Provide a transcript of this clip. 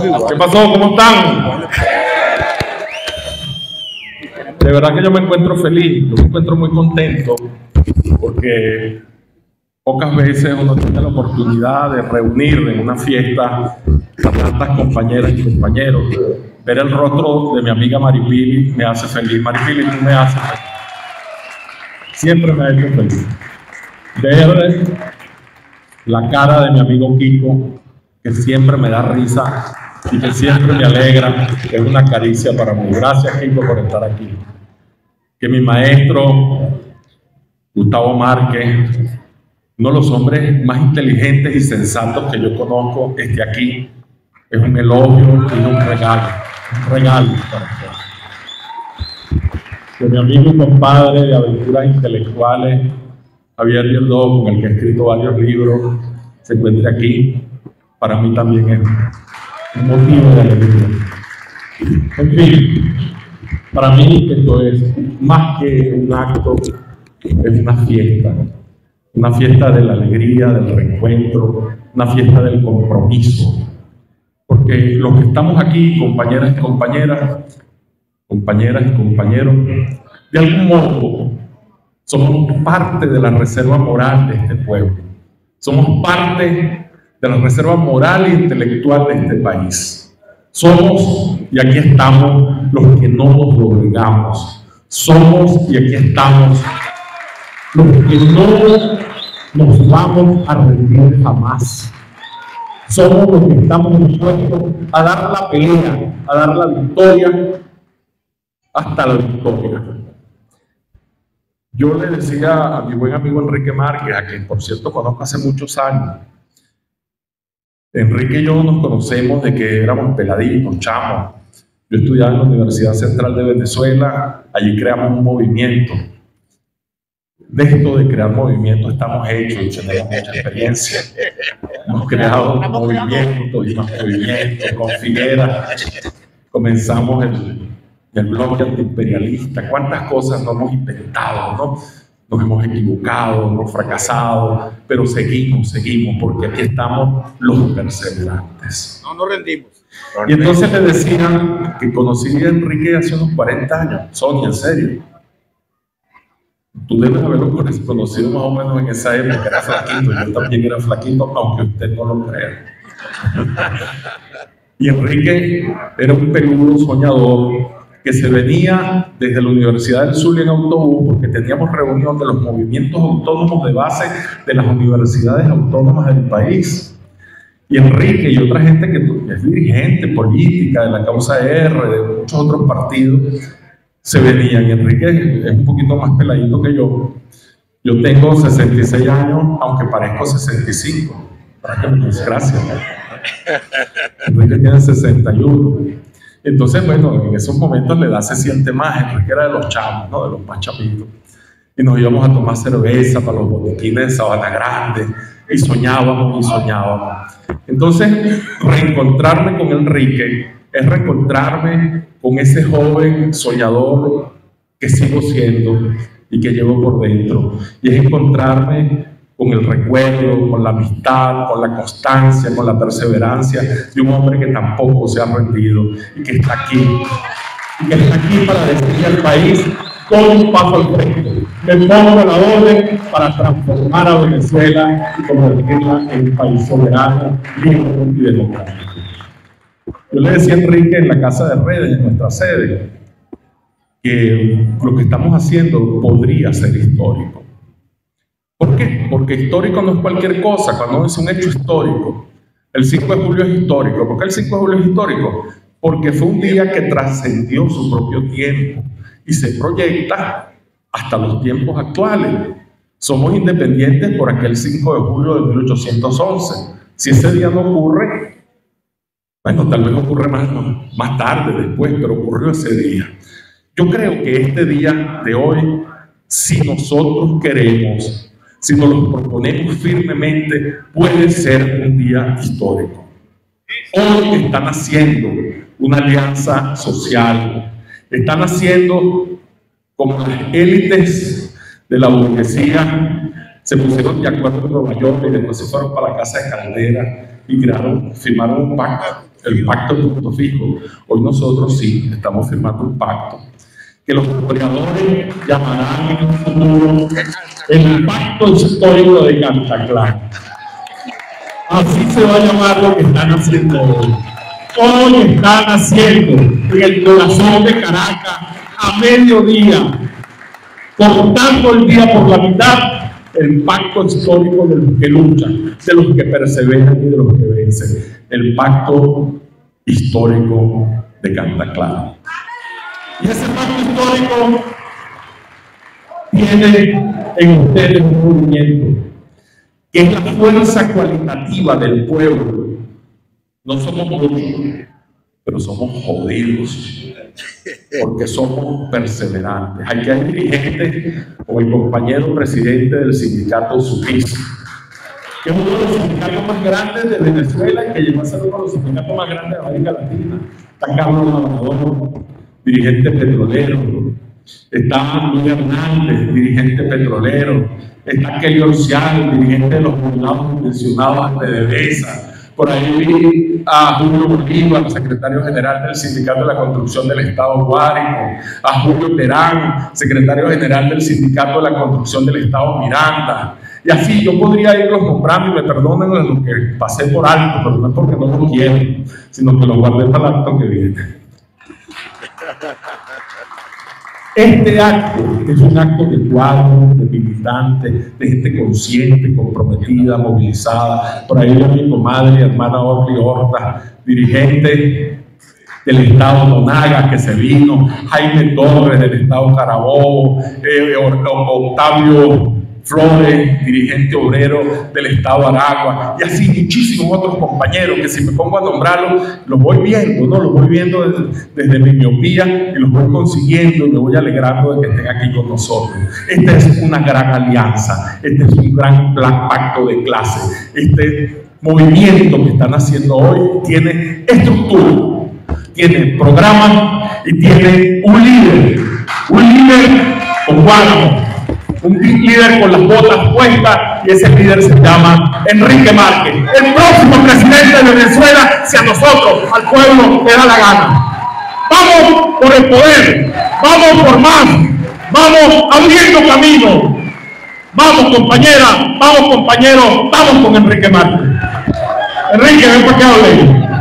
¿Qué pasó? ¿Cómo están? De verdad que yo me encuentro feliz, yo me encuentro muy contento porque pocas veces uno tiene la oportunidad de reunir en una fiesta a tantas compañeras y compañeros. Ver el rostro de mi amiga Maripili me hace feliz. Maripili, tú me haces feliz. Siempre me ha hecho feliz. Ver la cara de mi amigo Kiko, que siempre me da risa y que siempre me alegra, es una caricia para mí. Gracias, Kiko, por estar aquí. Que mi maestro, Gustavo Márquez, uno de los hombres más inteligentes y sensatos que yo conozco, esté aquí. Es un elogio y un regalo. Un regalo para todos. Que mi amigo y compadre de aventuras intelectuales, Javier Dierdó, con el que he escrito varios libros, se encuentre aquí. Para mí también es motivo de alegría. En fin, para mí esto es más que un acto, es una fiesta. Una fiesta de la alegría, del reencuentro, una fiesta del compromiso. Porque los que estamos aquí, compañeras y compañeras, compañeras y compañeros, de algún modo somos parte de la reserva moral de este pueblo. Somos parte de la reserva moral e intelectual de este país. Somos, y aquí estamos, los que no nos doblegamos. Somos, y aquí estamos, los que no nos vamos a rendir jamás. Somos los que estamos dispuestos a dar la pelea, a dar la victoria hasta la victoria. Yo le decía a mi buen amigo Enrique Márquez, a quien por cierto conozco hace muchos años, Enrique y yo nos conocemos de que éramos peladitos, chamos. Yo estudiaba en la Universidad Central de Venezuela, allí creamos un movimiento. De esto de crear movimiento estamos hechos y tenemos mucha experiencia. Hemos creado movimientos y más movimientos con Figuera. Comenzamos el, el bloque antiimperialista. ¿Cuántas cosas no hemos inventado, no? Nos hemos equivocado, hemos fracasado, pero seguimos, seguimos, porque aquí estamos los perseverantes. No nos rendimos. Y entonces le decían que conocí a Enrique hace unos 40 años. Sonia, en serio. Tú debes haberlo conocido más o menos en esa época, era flaquito. Yo también era flaquito, aunque usted no lo crea. Y Enrique era un peludo soñador que se venía desde la Universidad del Zulia en autobús, porque teníamos reunión de los movimientos autónomos de base de las universidades autónomas del país. Y Enrique y otra gente que es dirigente política de la causa R, de muchos otros partidos, se venían. Y Enrique es un poquito más peladito que yo. Yo tengo 66 años, aunque parezco 65. Gracias. Enrique tiene 61. Entonces, bueno, en esos momentos la edad se siente más, Enrique era de los chavos, ¿no? De los más chavitos. Y nos íbamos a tomar cerveza para los botiquines de Sabana Grande y soñábamos y soñábamos. Entonces, reencontrarme con Enrique es reencontrarme con ese joven soñador que sigo siendo y que llevo por dentro. Y es encontrarme con el recuerdo, con la amistad, con la constancia, con la perseverancia de un hombre que tampoco se ha rendido y que está aquí. Y que está aquí para decirle al país todo un paso al frente. Me pongo la orden para transformar a Venezuela y convertirla en un país soberano, libre y democrático. Yo le decía a Enrique en la casa de redes, en nuestra sede, que lo que estamos haciendo podría ser histórico ¿Por qué? Porque histórico no es cualquier cosa, cuando es un hecho histórico. El 5 de julio es histórico. ¿Por qué el 5 de julio es histórico? Porque fue un día que trascendió su propio tiempo y se proyecta hasta los tiempos actuales. Somos independientes por aquel 5 de julio de 1811. Si ese día no ocurre, bueno, tal vez ocurre más tarde, después, pero ocurrió ese día. Yo creo que este día de hoy, si nosotros queremos si nos lo proponemos firmemente, puede ser un día histórico. Hoy están haciendo una alianza social, están haciendo como las élites de la burguesía se pusieron de acuerdo en Nueva York y después se fueron para la casa de Caldera y crearon, firmaron un pacto el pacto de punto fijo. Hoy nosotros sí estamos firmando un pacto que los historiadores llamarán en el futuro el pacto histórico de Cantaclán. Así se va a llamar lo que están haciendo hoy. Hoy están haciendo en el corazón de Caracas a mediodía, cortando el día por la mitad, el pacto histórico de los que luchan, de los que perseveran y de los que vencen. El pacto histórico de Cantaclán. Y ese pacto histórico tiene en ustedes un movimiento que es la fuerza cualitativa del pueblo. No somos muchos, pero somos jodidos, porque somos perseverantes. Aquí hay dirigentes, o el compañero presidente del sindicato SUPIS, que es uno de los sindicatos más grandes de Venezuela y que llegó a ser uno de los sindicatos más grandes de América Latina. Está Carlos Lavador, dirigente petrolero. Está Luis Hernández, dirigente petrolero está Kelly Orcial, dirigente de los jubilados mencionados de PDVSA. Por ahí vi a Julio Bolívar, secretario general del Sindicato de la Construcción del Estado Guárico, a Julio Terán, secretario general del Sindicato de la Construcción del Estado Miranda. Y así yo podría irlos nombrando y me perdonen lo que pasé por alto, pero no es porque no lo quiero, sino que lo guardé para el acto que viene. Este acto es un acto de cuadro, de militantes, de gente consciente, comprometida, movilizada. Por ahí mi comadre, hermana Orly Horta, dirigente del Estado Monaga que se vino, Jaime Torres del Estado Carabobo, eh, Octavio Flores, dirigente obrero del Estado Aragua, y así muchísimos otros compañeros que si me pongo a nombrarlos, los voy viendo, ¿no? Los voy viendo desde, mi miopía y los voy consiguiendo y me voy alegrando de que estén aquí con nosotros. Esta es una gran alianza, este es un gran pacto de clase. Este movimiento que están haciendo hoy tiene estructura, tiene programa y tiene un líder, un líder con guano un líder con las botas puestas y ese líder se llama Enrique Márquez. El próximo presidente de Venezuela, si a nosotros, al pueblo, le da la gana. Vamos por el poder, vamos por más, vamos abriendo camino. Vamos compañera, vamos compañeros, vamos con Enrique Márquez. Enrique, ven para que hable.